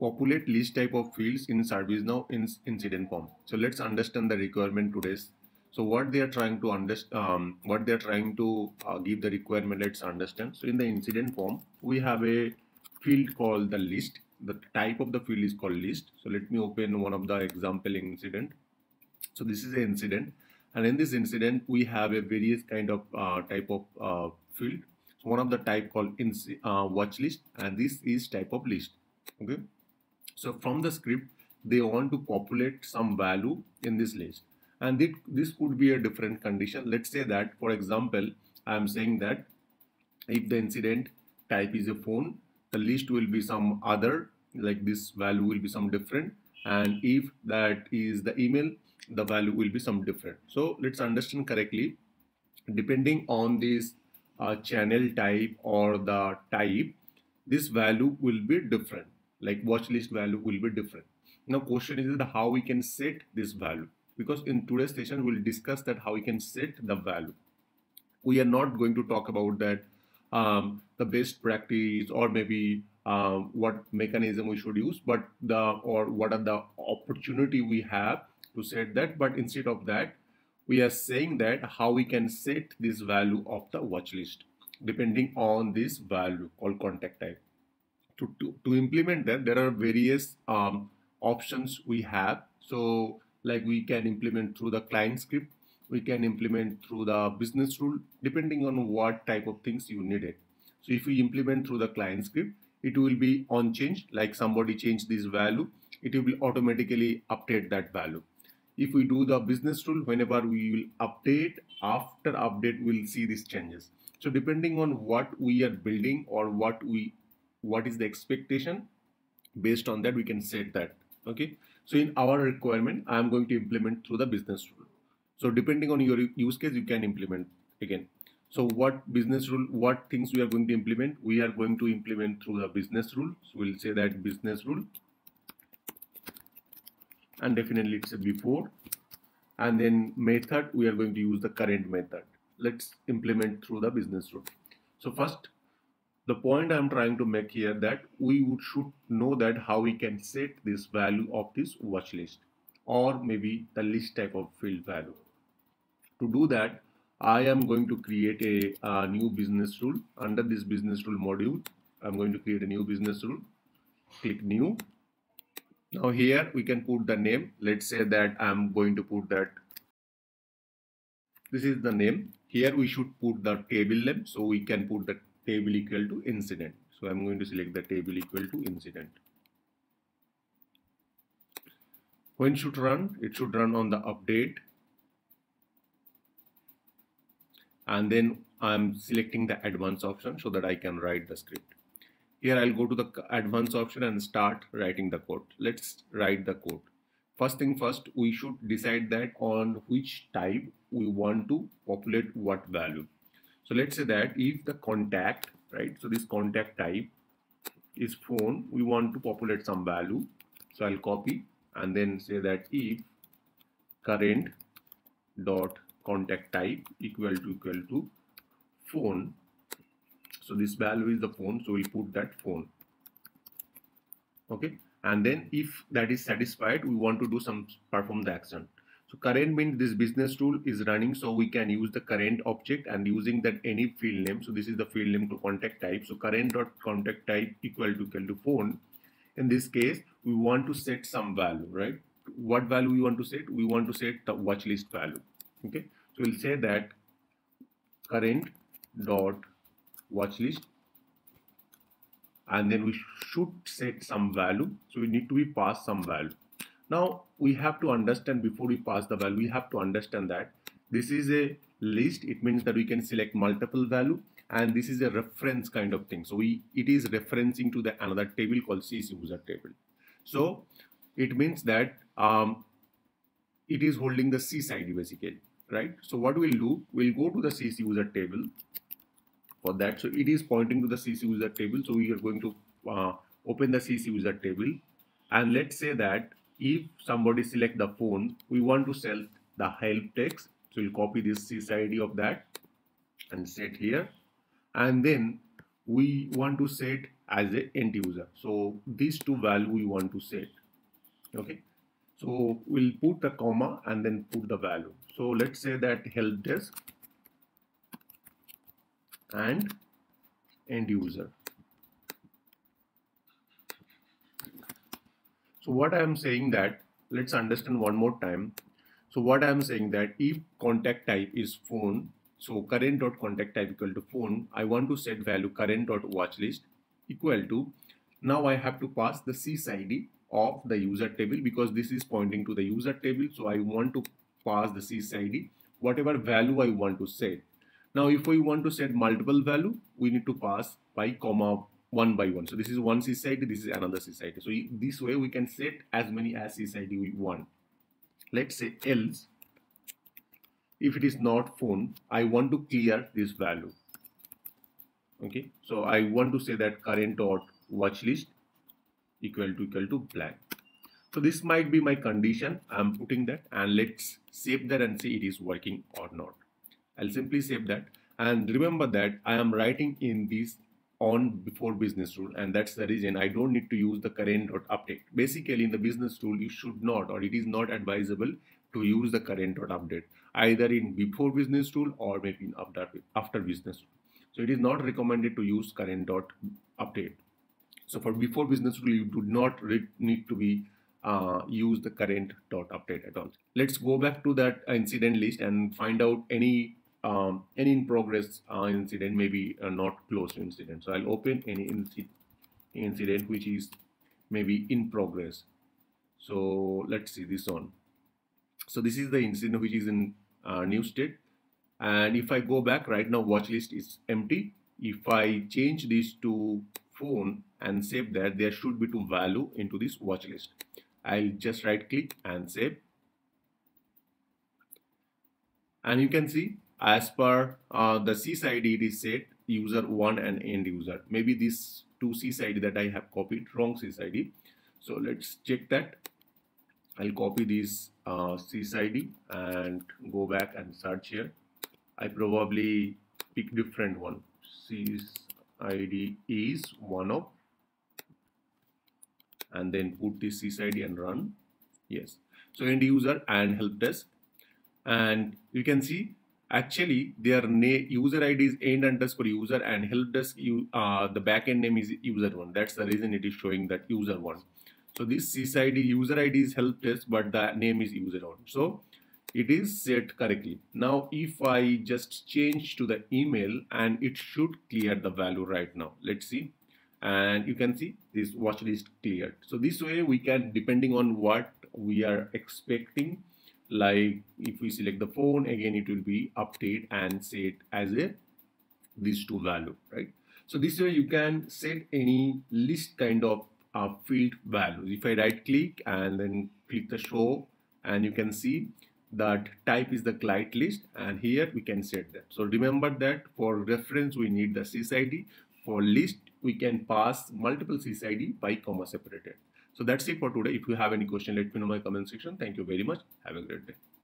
populate list type of fields in ServiceNow in incident form. So let's understand the requirement today's. So what they are trying to understand, um, what they are trying to uh, give the requirement, let's understand. So in the incident form, we have a field called the list. The type of the field is called list. So let me open one of the example incident. So this is an incident, and in this incident, we have a various kind of uh, type of uh, field. So one of the type called in, uh, watch list, and this is type of list. Okay. So from the script, they want to populate some value in this list. And it, this could be a different condition. Let's say that, for example, I'm saying that if the incident type is a phone, the list will be some other, like this value will be some different. And if that is the email, the value will be some different. So let's understand correctly. Depending on this uh, channel type or the type, this value will be different like watch list value will be different. Now question is that how we can set this value because in today's session we'll discuss that how we can set the value. We are not going to talk about that um, the best practice or maybe uh, what mechanism we should use but the or what are the opportunity we have to set that but instead of that we are saying that how we can set this value of the watch list depending on this value called contact type to, to, to implement that, there are various um, options we have. So like we can implement through the client script, we can implement through the business rule, depending on what type of things you needed. So if we implement through the client script, it will be on change, like somebody changed this value, it will automatically update that value. If we do the business rule, whenever we will update, after update, we'll see these changes. So depending on what we are building or what we what is the expectation? Based on that we can set that okay? So in our requirement i am going to implement through the business rule. So depending on your use case you can implement again. So what business rule what things we are going to implement? We are going to implement through the business rule. So we'll say that business rule. And definitely it's a before. And then method we are going to use the current method. Let's implement through the business rule. So first the point I'm trying to make here that we should know that how we can set this value of this watch list or maybe the list type of field value. To do that, I am going to create a, a new business rule under this business rule module. I'm going to create a new business rule. Click new. Now here we can put the name. Let's say that I'm going to put that. This is the name. Here we should put the table name. So we can put the table equal to incident. So I'm going to select the table equal to incident. When should run? It should run on the update. And then I'm selecting the advanced option so that I can write the script. Here I'll go to the advanced option and start writing the code. Let's write the code. First thing first, we should decide that on which type we want to populate what value. So let's say that if the contact, right? So this contact type is phone, we want to populate some value. So I'll copy and then say that if current dot contact type equal to equal to phone. So this value is the phone. So we'll put that phone. Okay. And then if that is satisfied, we want to do some perform the action. So current means this business rule is running so we can use the current object and using that any field name. So this is the field name contact type. So current dot contact type equal to equal to phone. In this case, we want to set some value, right? What value we want to set? We want to set the watch list value. Okay. So we'll say that current dot watch list and then we should set some value. So we need to be pass some value. Now we have to understand before we pass the value, we have to understand that this is a list. It means that we can select multiple value and this is a reference kind of thing. So we it is referencing to the another table called sys user table. So it means that um, it is holding the sys ID basically, right? So what we'll do, we'll go to the sys user table for that. So it is pointing to the sys user table. So we are going to uh, open the sys user table and let's say that if somebody select the phone, we want to sell the help desk. So we'll copy this sysid of that and set here. And then we want to set as a end user. So these two value we want to set. Okay? So we'll put the comma and then put the value. So let's say that help desk and end user so what i am saying that let's understand one more time. So what i'm saying that if contact type is phone so current dot contact type equal to phone i want to set value current dot watch list equal to now i have to pass the sysid of the user table because this is pointing to the user table. So i want to pass the sysid whatever value i want to set. Now if we want to set multiple value we need to pass by comma one by one. So this is one sysid this is another sysid so this way we can set as many as sysid we want. Let's say else if it is not phone I want to clear this value. Okay? So I want to say that current dot watch list equal to equal to blank. So this might be my condition. I'm putting that and let's save that and see it is working or not. I'll simply save that. And remember that I am writing in this on before business rule and that's the reason I don't need to use the current dot update. Basically in the business rule you should not or it is not advisable to use the current dot update either in before business rule or maybe in after, after business rule. So it is not recommended to use current dot update. So for before business rule you do not need to be uh, use the current dot update at all. Let's go back to that incident list and find out any um, any in progress uh, incident, maybe uh, not closed incident. So I'll open any inci incident which is maybe in progress. So let's see this one. So this is the incident which is in uh, new state. And if I go back right now, watch list is empty. If I change this to phone and save that, there should be two value into this watch list. I'll just right click and save. And you can see as per uh, the sysid it is set user 1 and end user. Maybe this two sysid that I have copied wrong sysid so let's check that. I'll copy this uh, sysid and go back and search here. I probably pick different one. Sysid is one of and then put this sysid and run. Yes. So end user and help desk. And you can see actually their user id is end underscore user and help desk you uh, the backend name is user one. That's the reason it is showing that user one. So this sysid user id is help desk but the name is user one. So it is set correctly. Now if i just change to the email and it should clear the value right now. Let's see. And you can see this watch list cleared. So this way we can depending on what we are expecting like if we select the phone again it will be update and set as a these two value right? So this way you can set any list kind of uh, field values. If i right click and then click the show and you can see that type is the glide list and here we can set that. So remember that for reference we need the sysid for list we can pass multiple sysid by comma separated so that's it for today. If you have any question, let me know in my comment section. Thank you very much. Have a great day.